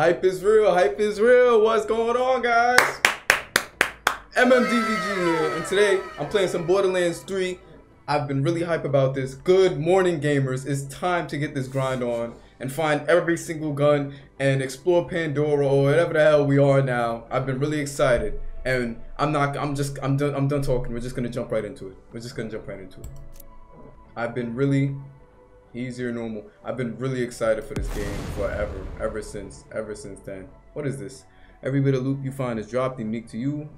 Hype is real. Hype is real. What's going on, guys? MMDVG here, and today I'm playing some Borderlands 3. I've been really hype about this. Good morning, gamers. It's time to get this grind on and find every single gun and explore Pandora or whatever the hell we are now. I've been really excited, and I'm not. I'm just. I'm done. I'm done talking. We're just gonna jump right into it. We're just gonna jump right into it. I've been really easier normal. I've been really excited for this game forever, ever since, ever since then. What is this? Every bit of loot you find is dropped, unique to you.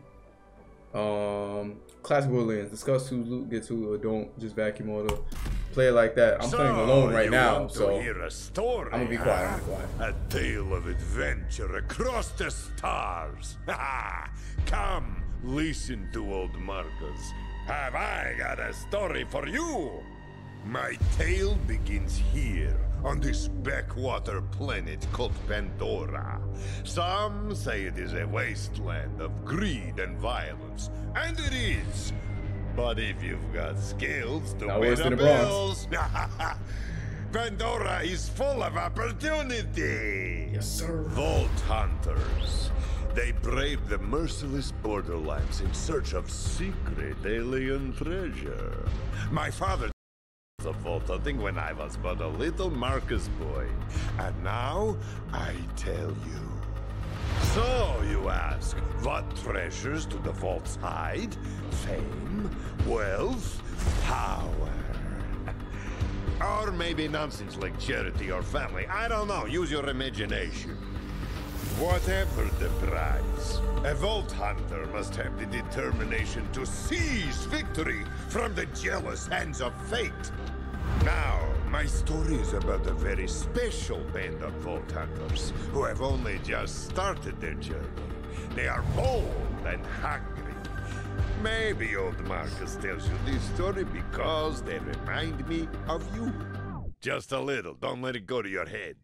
Um, classic Borderlands. Discuss who loot gets who or don't. Just vacuum order. Play it like that. I'm so playing alone right now, so hear a story, I'm gonna be quiet, I'm gonna be huh? A tale of adventure across the stars. Come, listen to old Marcus. Have I got a story for you? My tale begins here, on this backwater planet called Pandora. Some say it is a wasteland of greed and violence, and it is. But if you've got skills to Not pay the than the Bronx. bills, Pandora is full of opportunity. yes, sir. Vault hunters. They brave the merciless borderlands in search of secret alien treasure. My father vault hunting when I was but a little Marcus boy. And now I tell you. So, you ask, what treasures do the vaults hide? Fame, wealth, power. Or maybe nonsense like charity or family. I don't know. Use your imagination. Whatever the prize, a Vault Hunter must have the determination to seize victory from the jealous hands of fate. Now, my story is about a very special band of Vault Hunters who have only just started their journey. They are bold and hungry. Maybe old Marcus tells you this story because they remind me of you. Just a little, don't let it go to your head.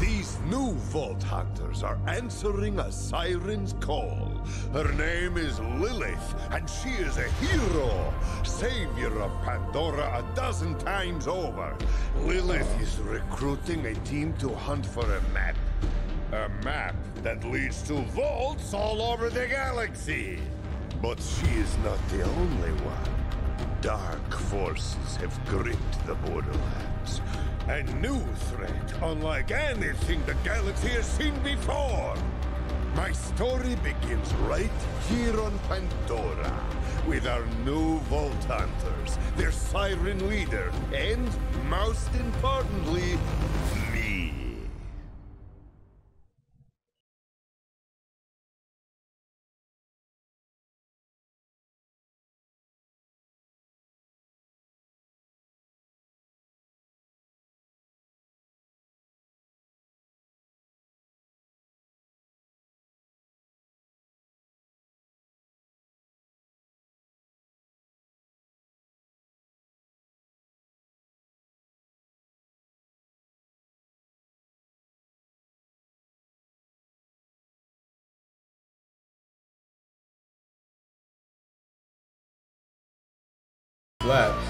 These new Vault Hunters are answering a siren's call. Her name is Lilith, and she is a hero, savior of Pandora a dozen times over. Lilith is recruiting a team to hunt for a map. A map that leads to vaults all over the galaxy. But she is not the only one. Dark forces have gripped the borderlands. A new threat, unlike anything the galaxy has seen before. My story begins right here on Pandora with our new Vault Hunters, their siren leader, and most importantly, claro.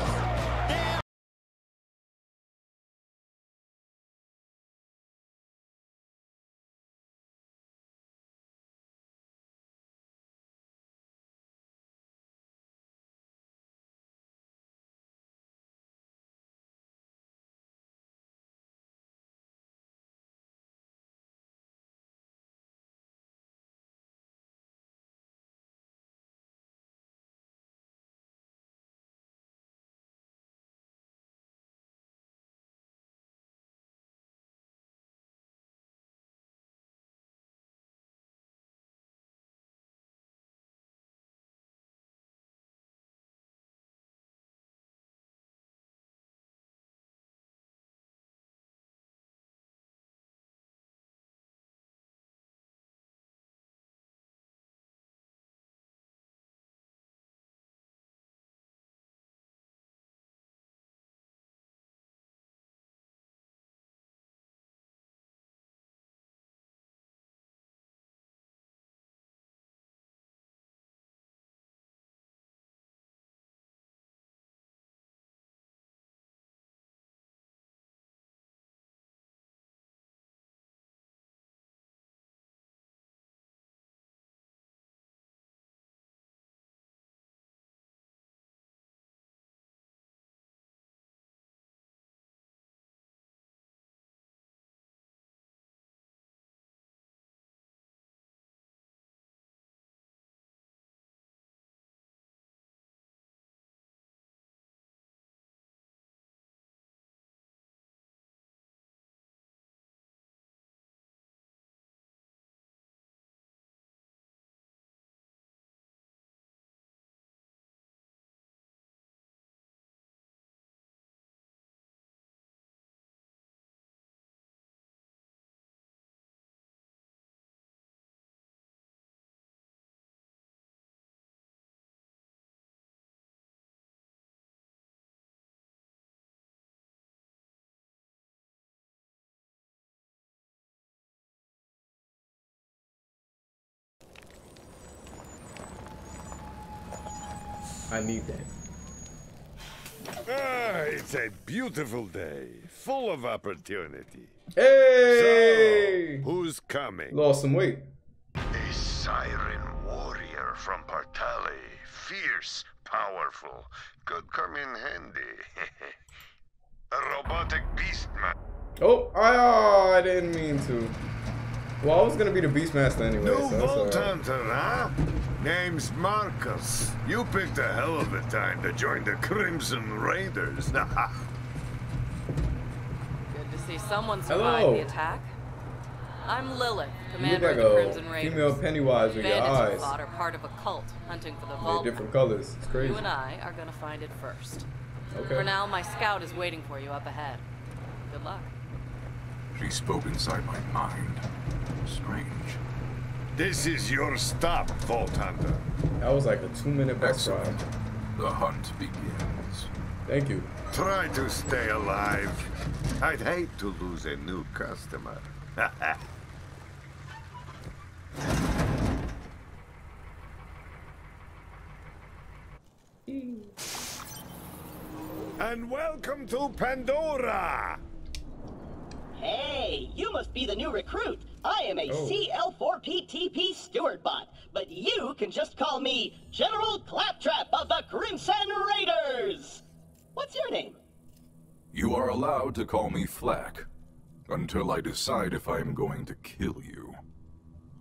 I need that. Ah, it's a beautiful day, full of opportunity. Hey! So, who's coming? Lost some weight. A siren warrior from Partali. Fierce, powerful. Could come in handy. a robotic beastman. Oh, I, oh, I didn't mean to. Well, I was gonna be the Beastmaster anyway. New so Vault. Hunter, huh? Name's Marcus. You picked a hell of a time to join the Crimson Raiders. Good to see someone survive Hello. the attack. I'm Lilith, commander like of the Crimson Raiders. female Pennywise with your Bandits eyes. fought are part of a cult hunting for the They're different colors. It's crazy. You and I are gonna find it first. Okay. For now, my scout is waiting for you up ahead. Good luck. She spoke inside my mind. Strange. this is your stop, Vault Hunter. That was like a two-minute bus ride. The hunt begins. Thank you. Try to stay alive. I'd hate to lose a new customer. and welcome to Pandora! Hey, you must be the new recruit. I am a Oh. CL4PTP steward bot, but you can just call me General Claptrap of the Crimson Raiders. What's your name? You are allowed to call me Flack. Until I decide if I am going to kill you.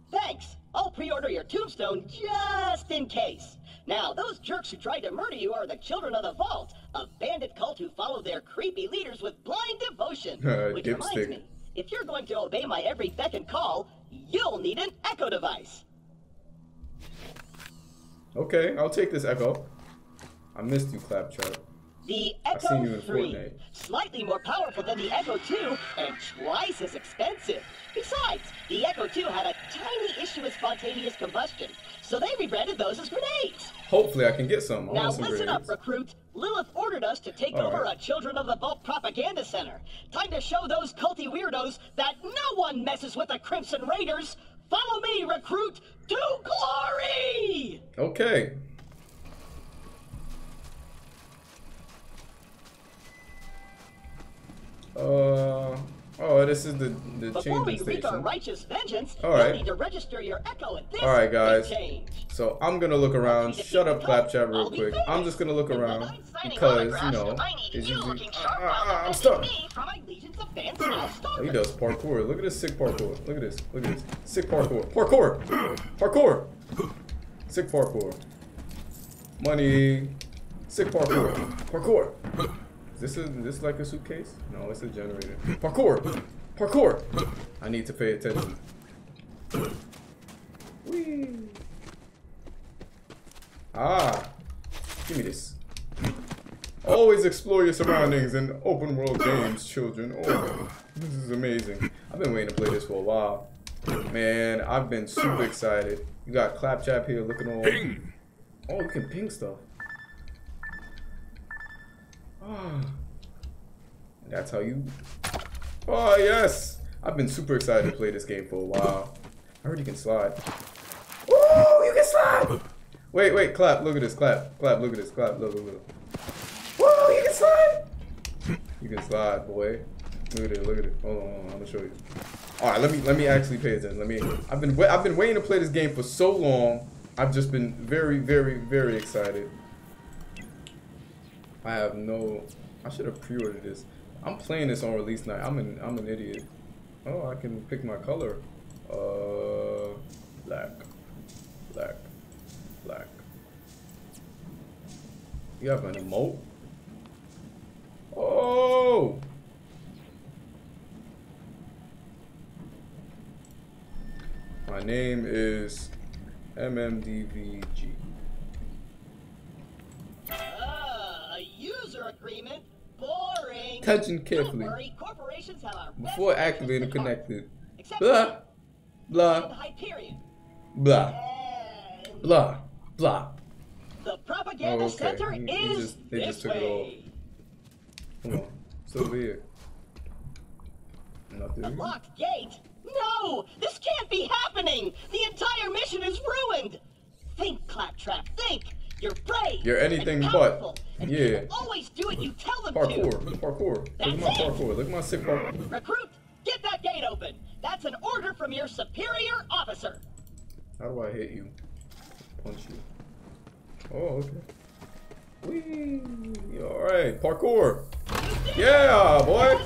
Thanks. I'll pre-order your tombstone just in case. Now, those jerks who tried to murder you are the Children of the Vault, a bandit cult who follow their creepy leaders with blind devotion. Uh, which reminds me, if you're going to obey my every beck and call, you'll need an echo device. Okay, I'll take this Echo. I missed you, Claptrap. The Echo 3, slightly more powerful than the Echo 2 and twice as expensive. Besides, the Echo 2 had a tiny issue with spontaneous combustion, so they rebranded those as grenades. Hopefully, I can get some. I Now some listen up, grenades. recruit. Lilith ordered us to take All over right. a Children of the Vault propaganda center. Time to show those culty weirdos that no one messes with the Crimson Raiders. Follow me, recruit, to glory! Okay. Uh oh, this is the the Before we changing wreak our station. righteous vengeance, All right. need to register your Echo at this All right, guys. So I'm gonna look around. Shut up, Claptrap, real quick. I'm just gonna look around because you know it's usually. Ah, ah, ah, I'm stuck. Oh, he does parkour. Look at this sick parkour. Look at this. Look at this. Sick parkour. Parkour. Parkour. Sick parkour. Money. Sick parkour. Parkour. Is this a, is this like a suitcase? No, it's a generator. Parkour. Parkour. I need to pay attention. Whee. Ah. Give me this. Always explore your surroundings in open world games, children. Oh, this is amazing. I've been waiting to play this for a while. Man, I've been super excited. You got Claptrap here looking all. Ping! Oh, you can ping stuff. And that's how you. Oh, yes! I've been super excited to play this game for a while. I you can slide. Woo! You can slide! Wait, wait, clap. Look at this. Clap. Clap. Look at this. Clap. Look, look, look. Whoa! You can slide! You can slide, boy. Look at it. Look at it. Hold on, hold on. I'm gonna show you. All right, let me let me actually pay attention. Let me. I've been I've been waiting to play this game for so long. I've just been very, very, very excited. I have no. I should have pre-ordered this. I'm playing this on release night. I'm an I'm an idiot. Oh, I can pick my color. Uh, black, black, black. You have an emote. Oh. My name is MMDVG. Agreement? Boring. Attention carefully. Worry, corporations have our Before activating at heart. connected. Blah, blah, Hyperion. blah, blah, blah. the propaganda Oh, okay. center is just- they this just took it way. Come on. It's over here. A locked gate? No! This can't be happening! The entire mission is ruined! Think, Claptrap, think! You're brave! You're anything but. and Yeah. always do what you tell them Parkour. to. Parkour. Look at my it. parkour. Look at my sick parkour. Recruit, get that gate open. That's an order from your superior officer. How do I hit you? Punch you. Oh, okay. Whee! Alright, parkour. Yeah, boy.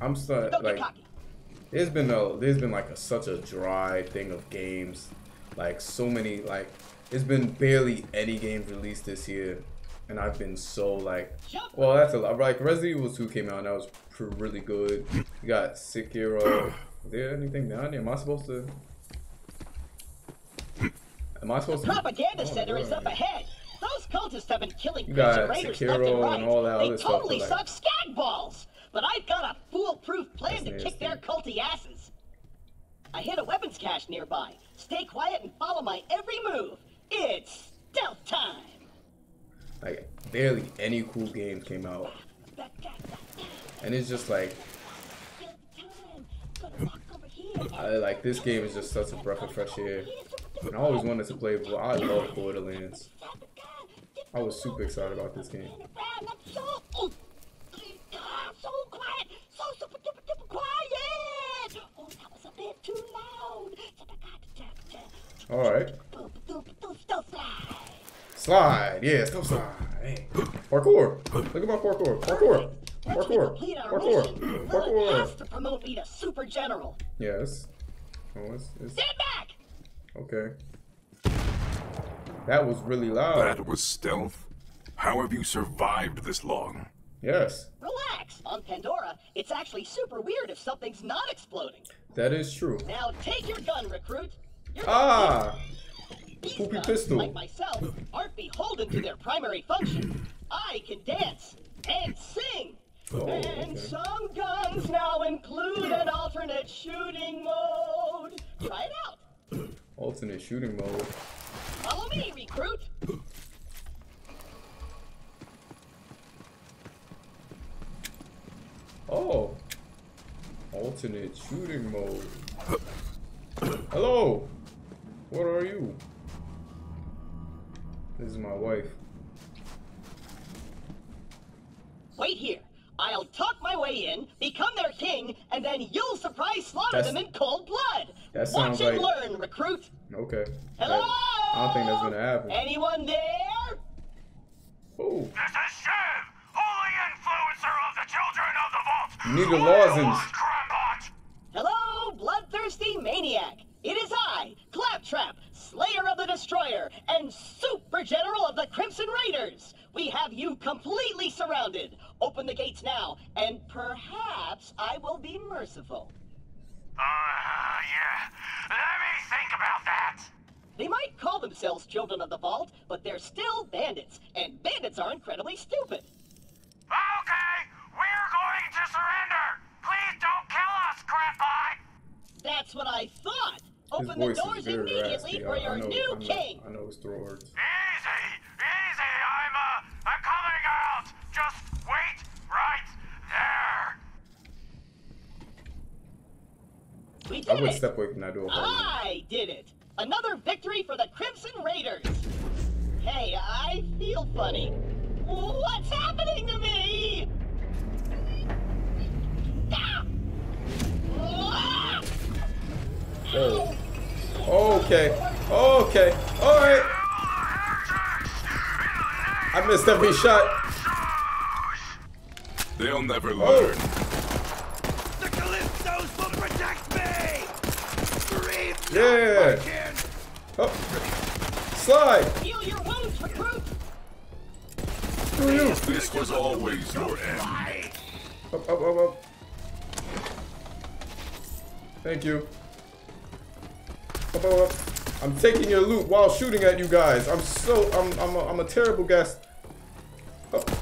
I'm starting like there's been a there's been like a, such a dry thing of games, like so many like there's been barely any games released this year, and I've been so like well that's a lot like Resident Evil 2 came out and that was really good. You got Sekiro. Is there anything down there? Am I supposed to? Am I supposed to? Propaganda Oh, center is God. up ahead. Those cultists have been killing You got Raiders Sekiro left and and right. all that they other stuff, totally but, suck like- skag balls. But I've got a foolproof plan That's to kick nasty. their culty asses. I hit a weapons cache nearby. Stay quiet and follow my every move. It's stealth time. Like barely any cool games came out, and it's just like. I like this game is just such a breath of fresh air. And I always wanted to play. I love Borderlands. I was super excited about this game. So, Ah, so quiet, so super duper duper quiet. Oh, that was a bit too loud. All right, slide. Yeah, stop slide. Hey. Parkour. Look at my parkour. Parkour. Once we Parkour. complete Parkour. has Parkour. to promote me to super general. Yes. Oh, it's, it's Stand back. okay. That was really loud. That was stealth? How have you survived this long? Yes, Relax. On Pandora, it's actually super weird if something's not exploding. that is true. Now take your gun, recruit. You're Ah, These Poopy pistol. like myself, aren't beholden to their primary function. I can dance and sing. Oh, and okay. some guns now include an alternate shooting mode. Try it out. alternate shooting mode. Follow me, recruit. Oh. Alternate shooting mode. Hello. What are you? This is my wife. Wait here. I'll talk my way in, become their king, and then you'll surprise slaughter That's- them in cold blood. that sounds Watch and like- learn, recruit. Okay. Hello? I, I don't think that's gonna happen. Anyone there? Oh. This is Shiv, holy influencer of the children of the vault. You need a lozenge. Crambot. Hello, bloodthirsty maniac. It is I, Claptrap, Slayer of the Destroyer, and General of the Crimson Raiders. We have you completely surrounded. Open the gates now, and perhaps I will be merciful. Uh, yeah. Let me think about that. They might call themselves Children of the Vault, but they're still bandits, and bandits are incredibly stupid. Okay, we're going to surrender. Please don't kill us, Crambot. That's what I thought. His Open the doors is very immediately raspy. for I, your I know, new I know, king. I know his words. Easy, easy. I'm, uh, I'm coming out. Just wait right there. We did I would it. step away from that door. if I. I did it! Another victory for the Crimson Raiders! Hey, I feel funny. What's happening to me? Ah! Oh. Okay. Okay. All right. I missed every shot. They'll never Oh. learn. The Calypsos will protect me. Breathe. Yeah. Oh. Slide. Heal your wounds, recruit! Screw you. This was always your end. Up, up, up, up. Thank you. Up, up, up. I'm taking your loot while shooting at you guys. I'm so I'm I'm a, I'm a terrible guest. Up. The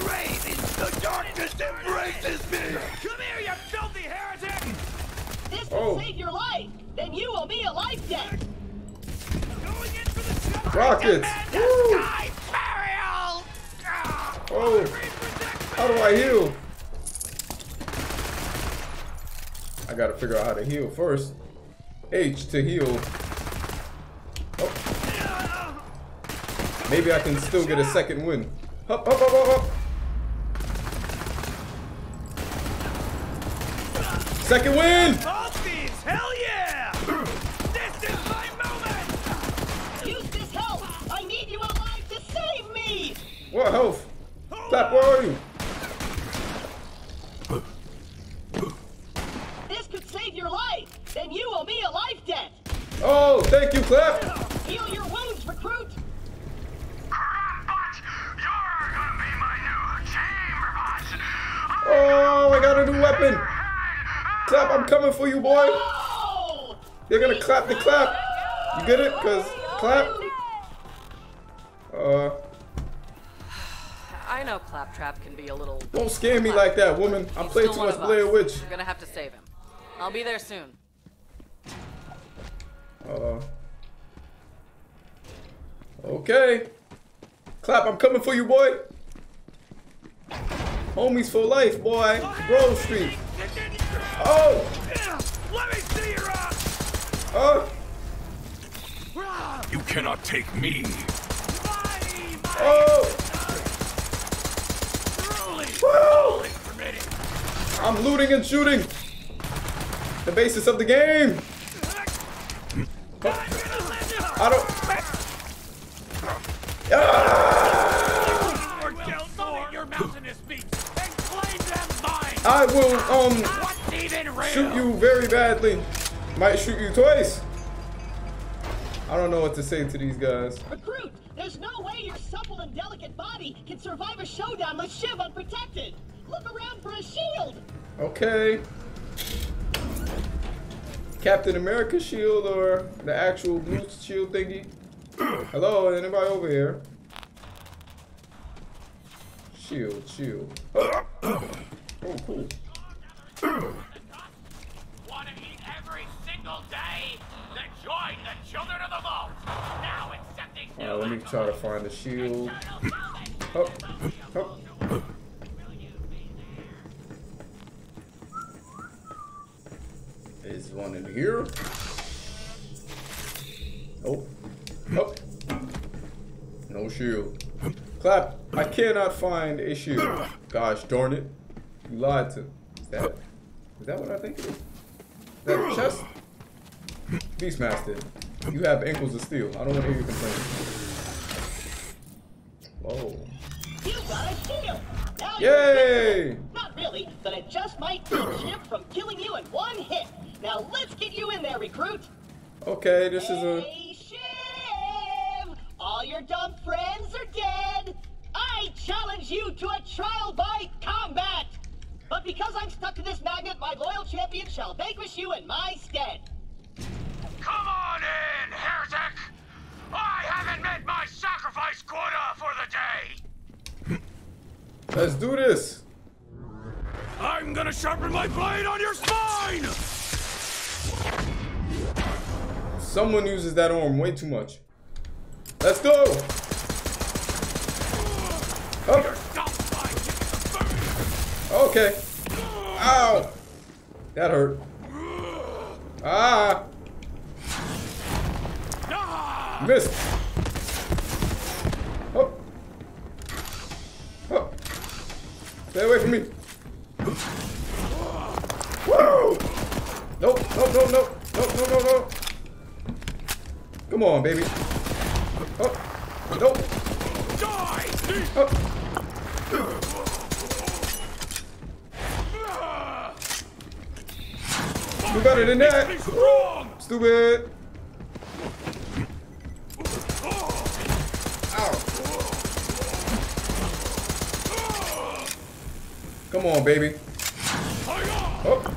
grave is the darkness embraces me. Come here, you filthy heretic. This Oh. will save your life! Then you owe me a life debt! Going in for the. Rockets. Woo. sky burial. Ah, Oh. How do I heal? I gotta figure out how to heal first. H to heal. Oh. Maybe I can still get a second win. Hop, hop, hop, hop, hop. Second win! Cause clap. Uh, I know Claptrap can be a little. don't scare me like that, woman. I He's played too much Blair. Witch. You're gonna have to save him. I'll be there soon. Uh. Okay. Clap, I'm coming for you, boy. Homies for life, boy. Grove Street. Oh, Let me see your ass! uh, You cannot take me. oh. I'm looting and shooting. The basis of the game. I don't. I will um shoot you very badly. Might shoot you twice. I don't know what to say to these guys. Recruit, there's no way your supple and delicate body can survive a showdown with Shiv unprotected! Look around for a shield! Okay. Captain America shield or the actual blue shield thingy? Hello, anybody over here? Shield, shield. Oh, oh cool. Children of the Vault! Now accepting Alright, let me try to find the shield. Up, up. Is one in here? Oh. Oh. No shield. Clap. I cannot find a shield. Gosh darn it. You lied to. Is that, is that what I think it is? Is that a chest? Beastmaster. You have ankles of steel. I don't want to hear you complain. Whoa. You got a shield! Now Yay! Not really, but it just might keep Shiv from killing you in one hit. Now let's get you in there, recruit! Okay, this is a. Shiv! All your dumb friends are dead! I challenge you to a trial by combat! But because I'm stuck to this magnet, my loyal champion shall vanquish you in my stead. Come on in, heretic! I haven't met my sacrifice quota for the day! Let's do this. I'm gonna sharpen my blade on your spine! Someone uses that arm way too much. Let's go. Oh, okay. Ow. That hurt. Ah. Ah! Missed. Nope, nope, nope, nope, nope, nope. Come on, baby. Oh. Nope. Oh. Do better than that. Stupid. Come on, baby. Oh.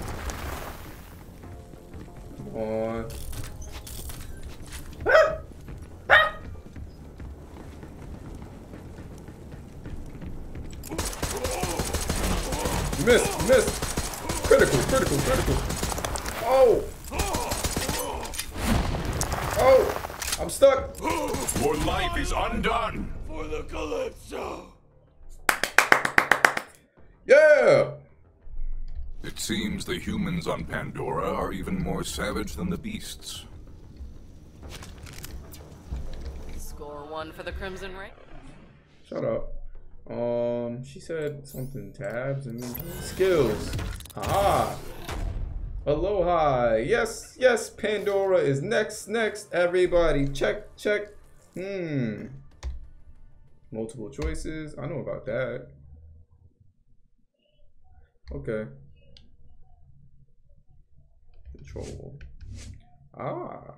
Savage than the beasts. Score one for the Crimson Ray. Shut up. Um, she said something tabs and skills. Ah. Aloha. Yes, yes, Pandora is next, next. Everybody, check, check. Hmm. Multiple choices. I know about that. Okay. Control. Ah.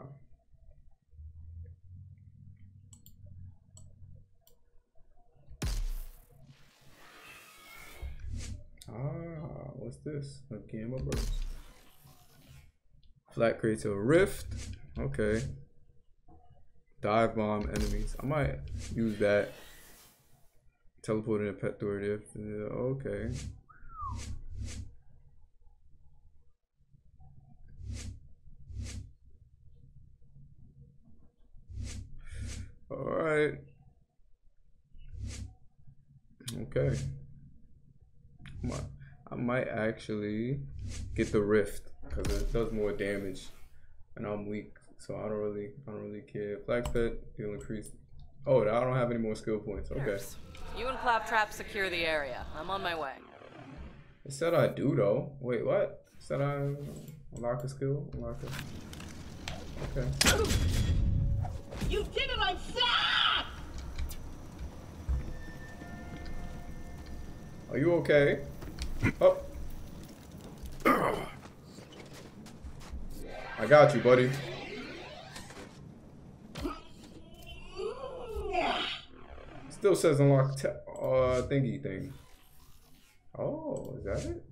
Ah, what's this? A gamma burst. Flat creates a rift. Okay. Dive bomb enemies. I might use that. Teleporting a pet door if yeah, okay. Alright. Okay. I might actually get the rift because it does more damage, and I'm weak, so I don't really, I don't really care. Black Pet, you'll increase. Oh, I don't have any more skill points. Okay. Nurse, You and Claptrap secure the area. I'm on my way. It said I do though. Wait, what? It said I unlock a skill. Unlock a. Okay. You did it, I'm sad! Are you okay? Oh. I got you, buddy. Still says unlock uh thingy thing. Oh, is that it?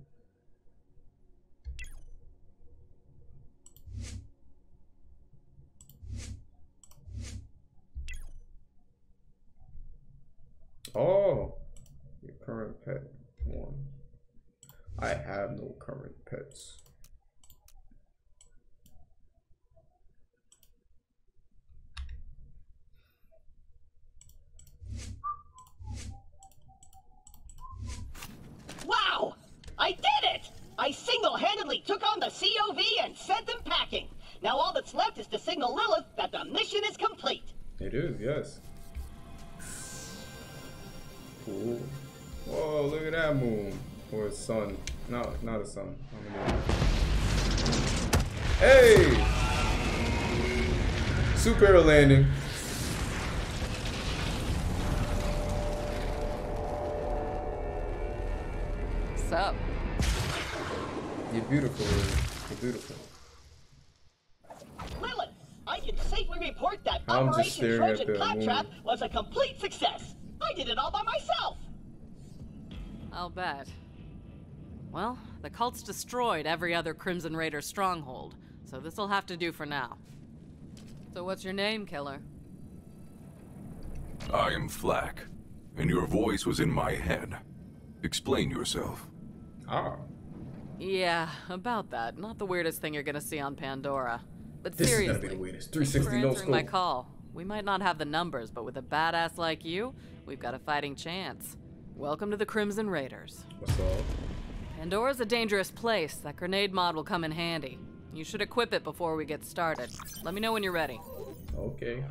Oh, your current pet one. I have no current pets. Wow! I did it! I single-handedly took on the COV and sent them packing. Now all that's left is to signal Lilith that the mission is complete. It is, yes. Cool. Whoa, look at that moon. Or a sun. No, not a sun. I'm an idiot. Hey! Super landing. What's up? You're beautiful, Lily. You're beautiful. Lilith, I can safely report that I'm just Operation at Trojan the Claptrap moon. was a complete success. I did it all by myself. I'll bet. Well, the cult's destroyed every other Crimson Raider stronghold, so this'll have to do for now. So what's your name, killer? I am Flack, and your voice was in my head. Explain yourself. Ah. Yeah, about that. Not the weirdest thing you're gonna see on Pandora. But This seriously, gonna be the weirdest. 360 for no answering my call. We might not have the numbers, but with a badass like you, we've got a fighting chance. Welcome to the Crimson Raiders. What's up? Pandora's a dangerous place. That grenade mod will come in handy. You should equip it before we get started. Let me know when you're ready. Okay.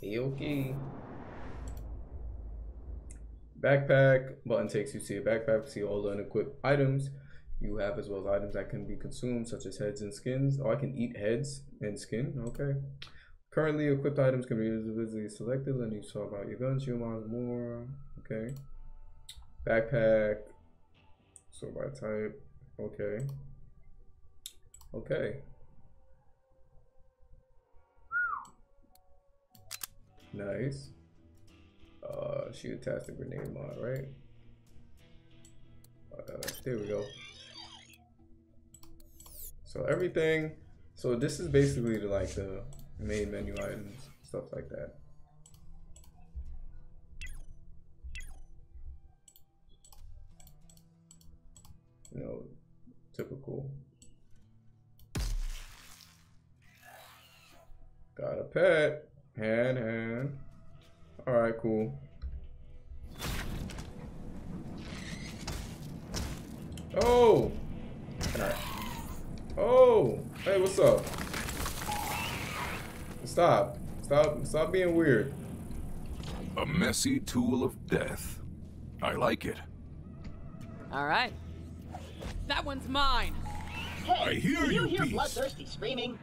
Hey, okay. Backpack button takes you to your backpack to see all the unequipped items you have, as well as items that can be consumed, such as heads and skins. Oh, I can eat heads and skin. Okay. Currently equipped items can be individually selected. Let me talk about your guns, your mods, more. Okay. Backpack. So by type. Okay. Okay. Nice. Uh, she attached the grenade mod, right? Uh, there we go. So everything. So this is basically like the main menu items, stuff like that. You know, typical. Got a pet. Hand, hand. Alright, cool. Oh! Oh! Hey, what's up? Stop. Stop, stop being weird. A messy tool of death. I like it. All right. That one's mine. Hey, I hear do you, you, hear Beast. bloodthirsty screaming?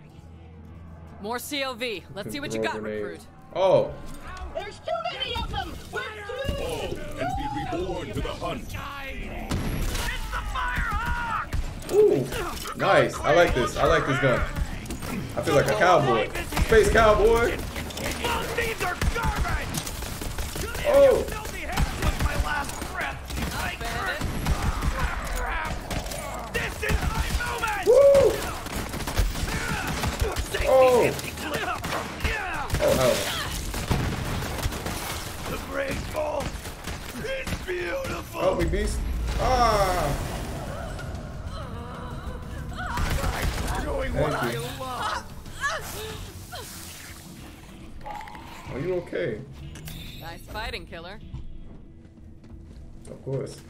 More COV. Let's see what you got, grenades. recruit. Oh, There's too many of them! We're doomed! And be reborn to the hunt. It's the Firehawk! ooh, nice. I like this. I like this gun. I feel like a cowboy. Space cowboy. Those thieves are garbage! Oh, Filthy hands was my last breath! I crap! This is my moment! woo. Oh. Oh hell. The graceful! It's beautiful! Help me, beast. Ah. Doing what I Thank you. Are you okay? Nice fighting, killer. Of course.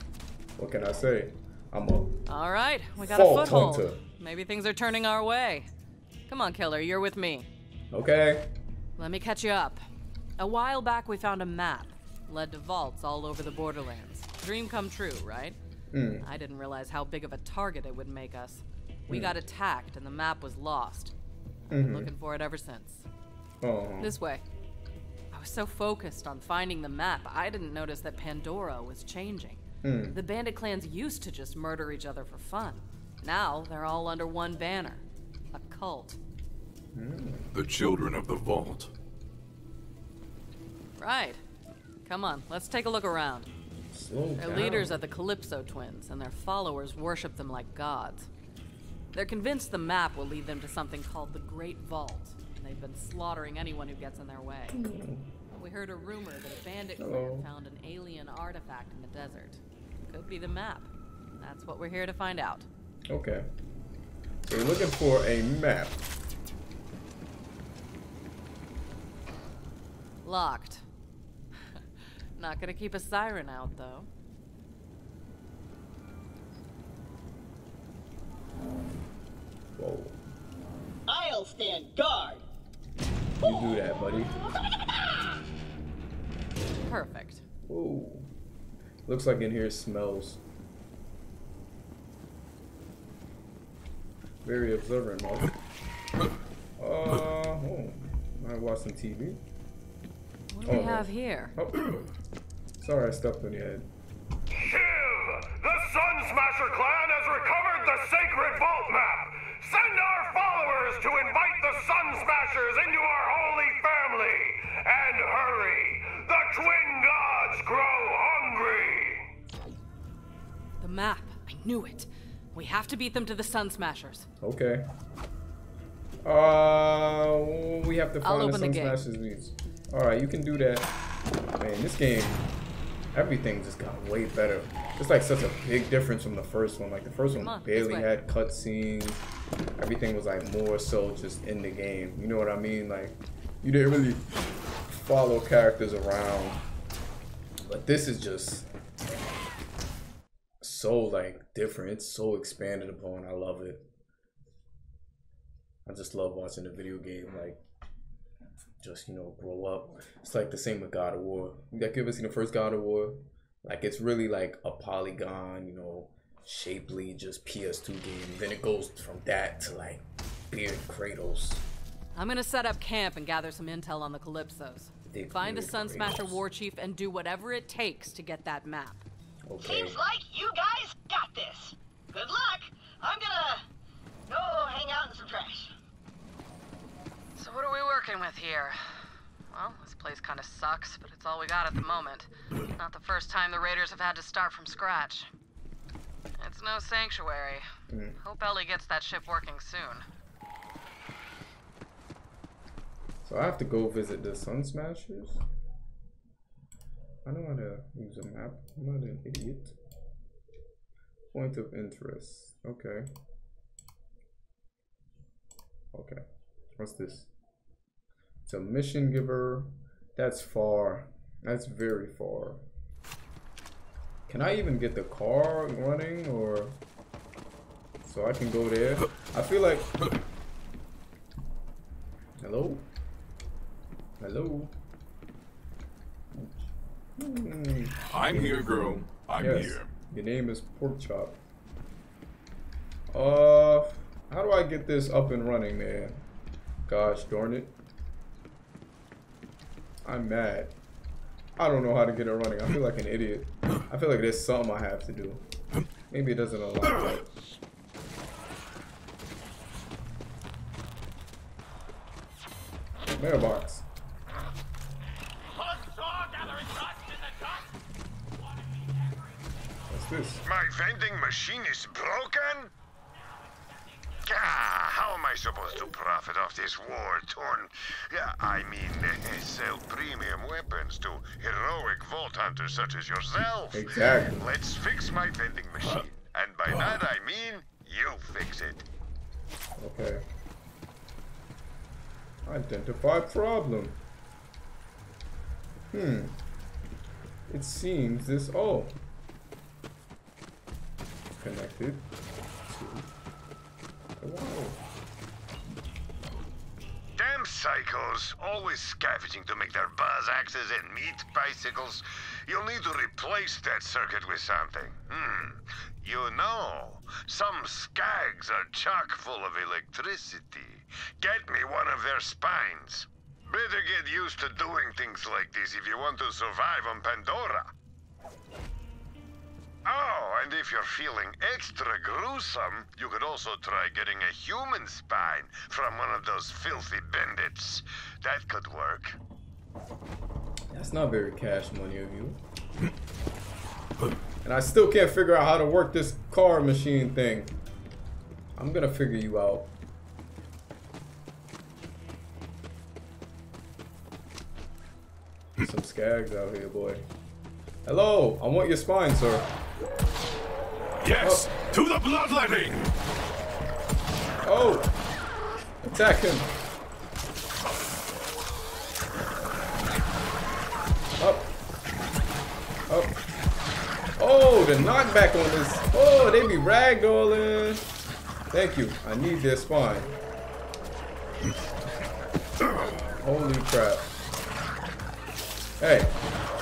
What can I say? I'm a All right, we got a foothold. hunter. Maybe things are turning our way. Come on, killer, you're with me. okay. Let me catch you up. A while back, we found a map. Led to vaults all over the Borderlands. Dream come true, right? Hmm. I didn't realize how big of a target it would make us. We got attacked and the map was lost. I've Been looking for it ever since. Oh, This way. I was so focused on finding the map, I didn't notice that Pandora was changing. Hmm. The bandit clans used to just murder each other for fun. Now they're all under one banner a cult. Hmm. The children of the vault. Right. Come on, let's take a look around. slow Their down. leaders are the Calypso twins, and their followers worship them like gods. They're convinced the map will lead them to something called the Great Vault, and they've been slaughtering anyone who gets in their way. We heard a rumor that a bandit Hello. clan found an alien artifact in the desert. Could be the map. That's what we're here to find out. Okay. So you're looking for a map. Locked. Not gonna keep a siren out, though. Whoa. I'll stand guard! You do that, buddy. Perfect. Whoa. Looks like in here smells. Very observant, Mark. Uh, oh. Might watch some TV. What do we Oh. have here? Oh. Sorry, I stepped on your head. Kill! The Sun Smasher clan has recovered the sacred vault map! Send our followers to invite the Sun Smashers map. I knew it. We have to beat them to the Sun Smashers. Okay. Uh, we have to find the open the Sun. Smashers leads. Alright, you can do that. Man, this game, everything just got way better. It's like such a big difference from the first one. Like the first one on, barely had cutscenes. Everything was like more so just in the game. You know what I mean? Like you didn't really follow characters around. But this is just so like different. It's so expanded upon. I love it. I just love watching the video game like just you know grow up. It's like the same with God of War. You got ever seen the first God of War? Like it's really like a polygon, you know, shapely, just PS2 game. Then it goes from that to like beard cradles. I'm gonna set up camp and gather some intel on the Calypsos. Find the Sun Smasher war chief and do whatever it takes to get that map. Okay. Seems like you guys got this. Good luck. I'm gonna go hang out in some trash. So what are we working with here? Well, this place kind of sucks, but it's all we got at the moment. Not the first time the Raiders have had to start from scratch. It's no sanctuary. Mm. Hope Ellie gets that ship working soon. So I have to go visit the Sun Smashers. I don't want to use a map. I'm not an idiot. Point of interest. Okay. Okay. What's this? It's a mission giver. That's far. That's very far. Can I even get the car running or so I can go there? I feel like Hello? Hello. Hmm, I'm here, girl. I'm yes. here. Your name is Pork Chop. Uh, how do I get this up and running, man? Gosh darn it. I'm mad. I don't know how to get it running. I feel like an idiot. I feel like there's something I have to do. Maybe it doesn't unlock that. Mailbox. What's this? My vending machine is broken? Ah, how am I supposed to profit off this war-torn... Yeah, I mean, sell premium weapons to heroic vault hunters such as yourself? Exactly. Let's fix my vending machine. And by that I mean, you fix it. Okay. Identify problem. Hmm. It seems this oh connected to the wall. Damn psychos, always scavenging to make their buzz axes and meat bicycles. You'll need to replace that circuit with something. Hmm. You know, some skags are chock full of electricity. Get me one of their spines. Better get used to doing things like this if you want to survive on Pandora. Oh, and if you're feeling extra gruesome, you could also try getting a human spine from one of those filthy bandits. That could work. That's not very cash money of you. And I still can't figure out how to work this car machine thing. I'm gonna figure you out. Some skags out here, boy. Hello, I want your spine, sir. Yes, to the bloodletting! Oh! Attack him! Up! Up! Oh, the knockback on this! Oh, they be ragdolling! Thank you. I need their spine. Holy crap. Hey,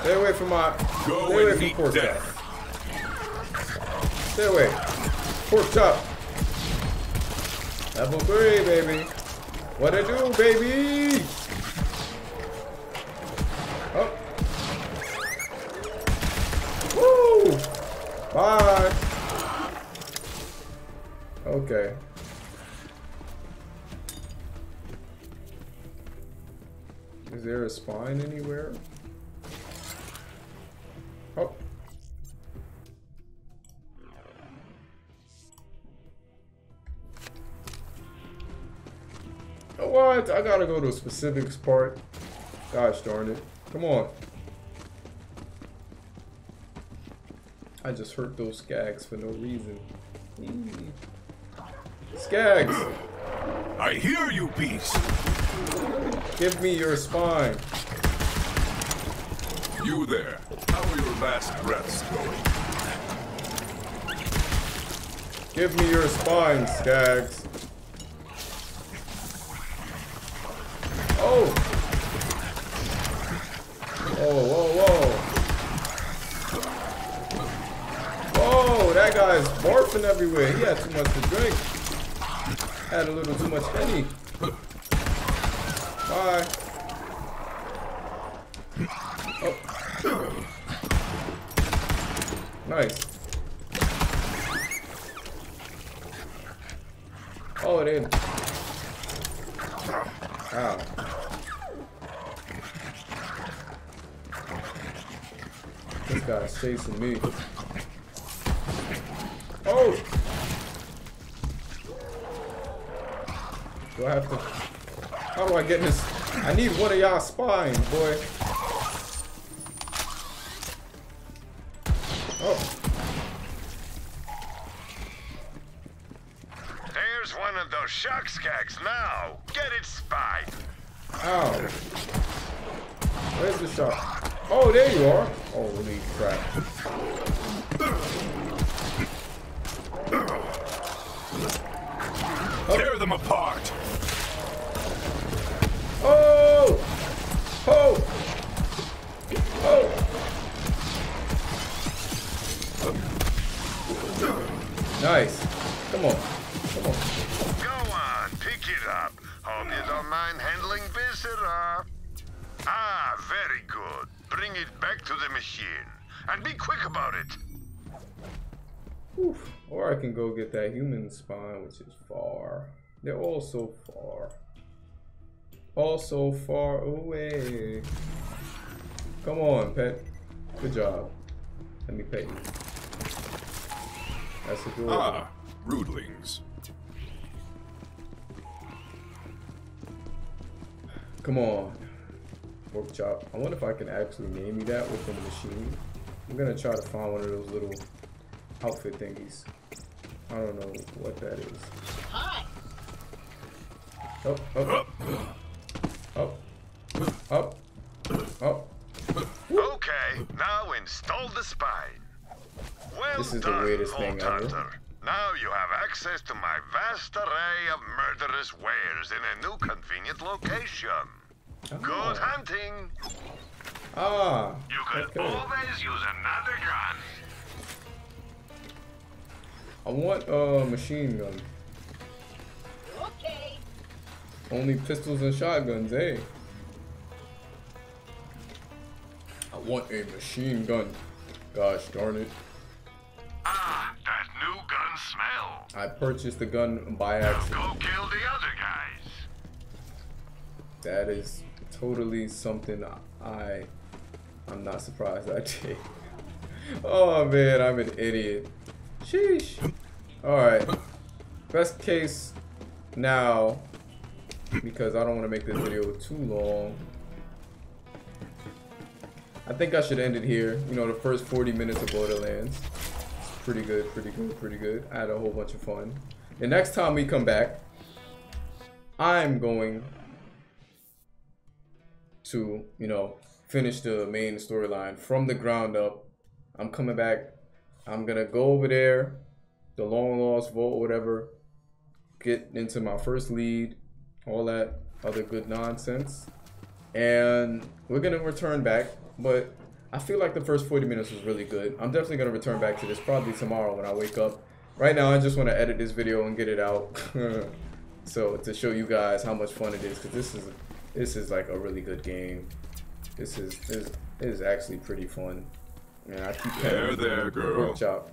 stay away from my. Go stay away from meet death. Stay away. Pork chop. Level three, baby. What it do, baby? Oh. Woo! Bye. Okay. Is there a spine anywhere? What? I gotta go to a specifics part. Gosh darn it. Come on. I just hurt those skags for no reason. Skags! I hear you, beast! Give me your spine. You there. How are your last breaths going? Give me your spine, Skags. Barfing everywhere. He had too much to drink. Had a little too much honey. Bye. Oh. Nice. Oh, it in. Ow. This guy's chasing me. I get this? I need one of y'all spines, boy. Handling visitor. Ah, very good. Bring it back to the machine. And be quick about it. Oof. Or I can go get that human spine, which is far. They're all so far. All so far away. Come on, pet. Good job. Let me pet you. That's adorable. Ah, rudlings. Come on. Pork chop. I wonder if I can actually name you that with the machine. I'm gonna try to find one of those little outfit thingies. I don't know what that is. Hi. Up, up, up, up, up. Okay, now install the spine. Well This is the done, weirdest Vault thing ever. Hunter. Now you have access to my vast array of murderous wares in a new convenient location. Good Ah. hunting. Ah. You could Okay. always use another gun. I want a machine gun. Okay. Only pistols and shotguns, eh? I want a machine gun. Gosh darn it. I purchased the gun by Now accident. go kill the other guys. That is totally something I I'm not surprised I did. Oh man, I'm an idiot. Sheesh. Alright. Best case now because I don't want to make this video too long. I think I should end it here. You know, the first 40 minutes of Borderlands. Pretty good, pretty good, pretty good. I had a whole bunch of fun. The next time we come back, I'm going to, you know, finish the main storyline from the ground up. I'm coming back. I'm gonna go over there, the long lost vault, whatever, get into my first lead, all that other good nonsense. And we're gonna return back, but I feel like the first 40 minutes was really good. I'm definitely gonna return back to this probably tomorrow when I wake up. Right now, I just want to edit this video and get it out, so to show you guys how much fun it is, because this is this is like a really good game. This is this is actually pretty fun. And I keep There, there, girl. Pork chop.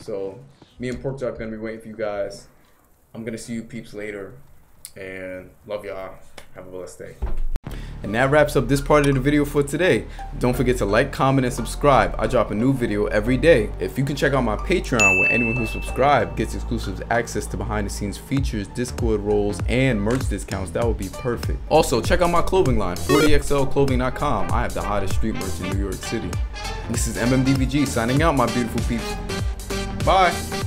So me and Pork Chop gonna be waiting for you guys. I'm gonna see you peeps later, and love y'all. Have a blessed day. And that wraps up this part of the video for today. Don't forget to like, comment, and subscribe. I drop a new video every day. If you can check out my Patreon where anyone who subscribes gets exclusive access to behind the scenes features, Discord roles, and merch discounts, that would be perfect. Also, check out my clothing line, 40xlclothing.com. I have the hottest street merch in New York City. This is MMDVG signing out, my beautiful peeps. Bye.